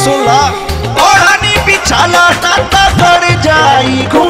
रसोला ओढ़नी पिछाला ताता जाई। घूम